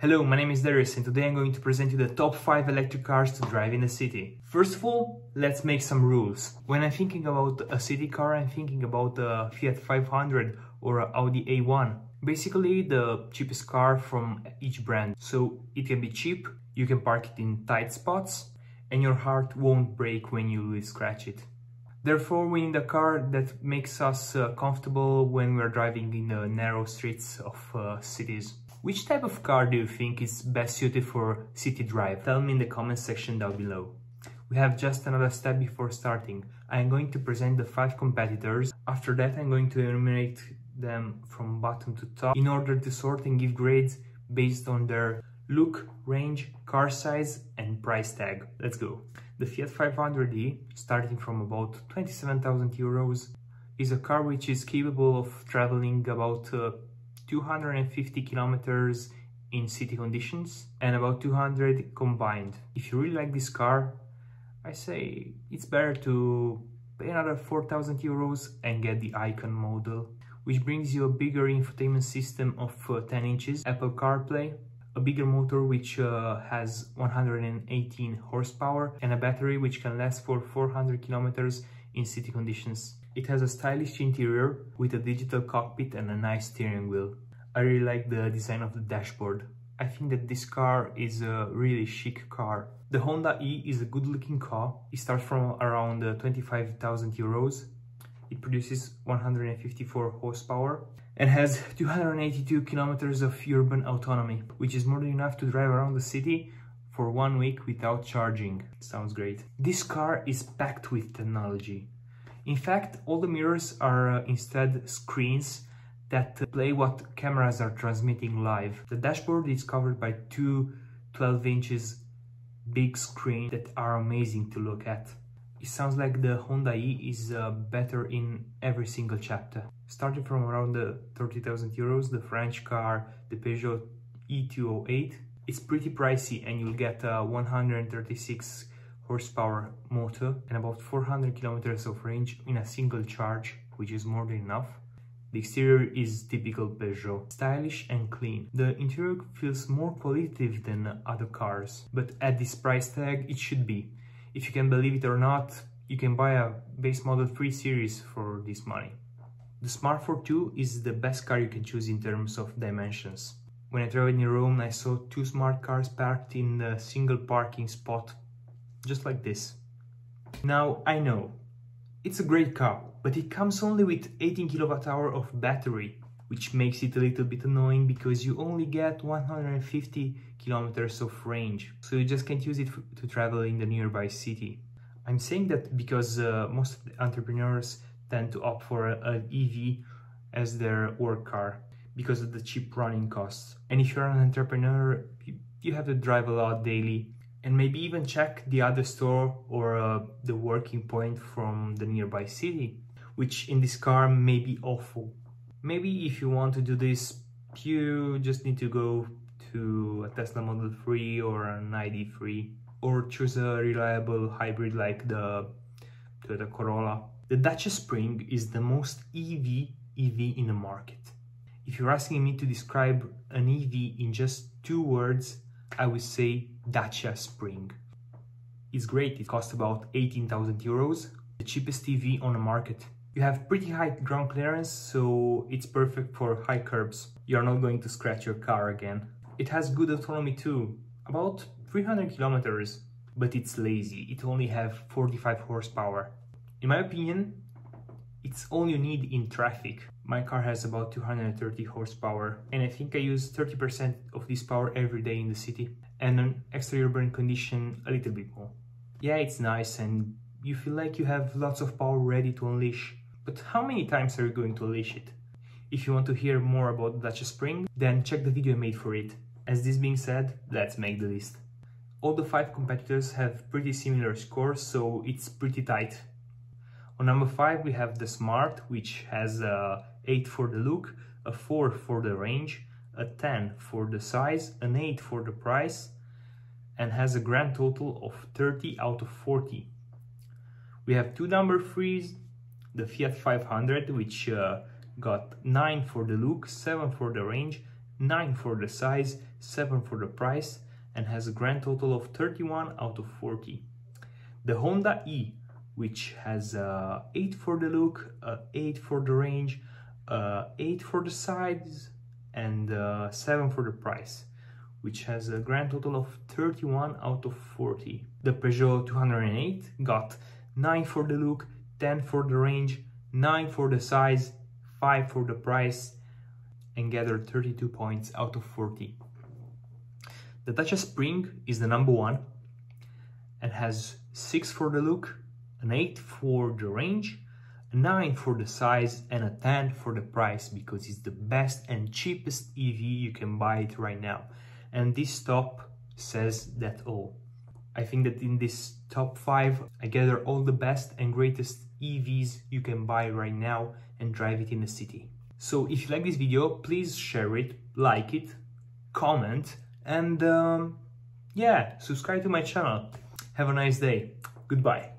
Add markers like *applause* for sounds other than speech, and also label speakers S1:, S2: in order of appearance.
S1: Hello, my name is Darius and today I'm going to present you the top 5 electric cars to drive in the city. First of all, let's make some rules. When I'm thinking about a city car, I'm thinking about a Fiat 500 or a Audi A1. Basically the cheapest car from each brand. So it can be cheap, you can park it in tight spots, and your heart won't break when you scratch it. Therefore, we need a car that makes us uh, comfortable when we're driving in the narrow streets of uh, cities. Which type of car do you think is best suited for city drive? Tell me in the comment section down below. We have just another step before starting. I am going to present the 5 competitors. After that I'm going to enumerate them from bottom to top in order to sort and give grades based on their look, range, car size and price tag. Let's go. The Fiat 500e, starting from about 27,000 euros, is a car which is capable of traveling about uh, 250 kilometers in city conditions and about 200 combined. If you really like this car, I say it's better to pay another 4000 euros and get the Icon model, which brings you a bigger infotainment system of uh, 10 inches, Apple CarPlay, a bigger motor which uh, has 118 horsepower and a battery which can last for 400 kilometers in city conditions. It has a stylish interior with a digital cockpit and a nice steering wheel. I really like the design of the dashboard. I think that this car is a really chic car. The Honda E is a good looking car. It starts from around uh, 25,000 euros. It produces 154 horsepower and has *laughs* 282 kilometers of urban autonomy, which is more than enough to drive around the city for one week without charging. Sounds great. This car is packed with technology. In fact, all the mirrors are uh, instead screens that play what cameras are transmitting live. The dashboard is covered by two 12 inches big screens that are amazing to look at. It sounds like the Honda E is uh, better in every single chapter. Starting from around the 30,000 euros, the French car, the Peugeot E208, it's pretty pricey and you'll get a 136 horsepower motor and about 400 kilometers of range in a single charge, which is more than enough. The exterior is typical Peugeot, stylish and clean. The interior feels more qualitative than other cars, but at this price tag it should be. If you can believe it or not, you can buy a base model 3 series for this money. The Smart Fortwo is the best car you can choose in terms of dimensions. When I traveled in Rome, I saw two smart cars parked in a single parking spot just like this. Now, I know, it's a great car, but it comes only with 18 kilowatt hour of battery, which makes it a little bit annoying because you only get 150 kilometers of range, so you just can't use it to travel in the nearby city. I'm saying that because uh, most entrepreneurs tend to opt for an EV as their work car because of the cheap running costs. And if you're an entrepreneur, you have to drive a lot daily and maybe even check the other store or uh, the working point from the nearby city, which in this car may be awful. Maybe if you want to do this, you just need to go to a Tesla Model 3 or an ID3 or choose a reliable hybrid like the Toyota Corolla. The Dacia Spring is the most EV EV in the market. If you're asking me to describe an EV in just two words, I would say Dacia Spring. It's great, it costs about 18,000 euros, the cheapest EV on the market. You have pretty high ground clearance, so it's perfect for high curbs. You're not going to scratch your car again. It has good autonomy too, about 300 kilometers, but it's lazy. It only has 45 horsepower. In my opinion, it's all you need in traffic. My car has about 230 horsepower and I think I use 30% of this power every day in the city and an extra urban condition a little bit more. Yeah, it's nice and you feel like you have lots of power ready to unleash, but how many times are you going to unleash it? If you want to hear more about Dacia Spring, then check the video I made for it. As this being said, let's make the list. All the 5 competitors have pretty similar scores, so it's pretty tight. On number 5 we have the Smart, which has a 8 for the look, a 4 for the range, a 10 for the size, an 8 for the price, and has a grand total of 30 out of 40. We have two number 3s, the Fiat 500, which uh, got 9 for the look, 7 for the range, 9 for the size, 7 for the price, and has a grand total of 31 out of 40. The Honda E, which has uh, 8 for the look, uh, 8 for the range, uh, 8 for the size, and uh, 7 for the price, which has a grand total of 31 out of 40. The Peugeot 208 got 9 for the look, 10 for the range, 9 for the size, 5 for the price, and gathered 32 points out of 40. The Dacia Spring is the number one and has 6 for the look, an 8 for the range, a 9 for the size and a 10 for the price because it's the best and cheapest EV you can buy it right now. And this top says that all. I think that in this top 5 I gather all the best and greatest EVs you can buy right now and drive it in the city. So if you like this video, please share it, like it, comment, and um, yeah, subscribe to my channel. Have a nice day. Goodbye.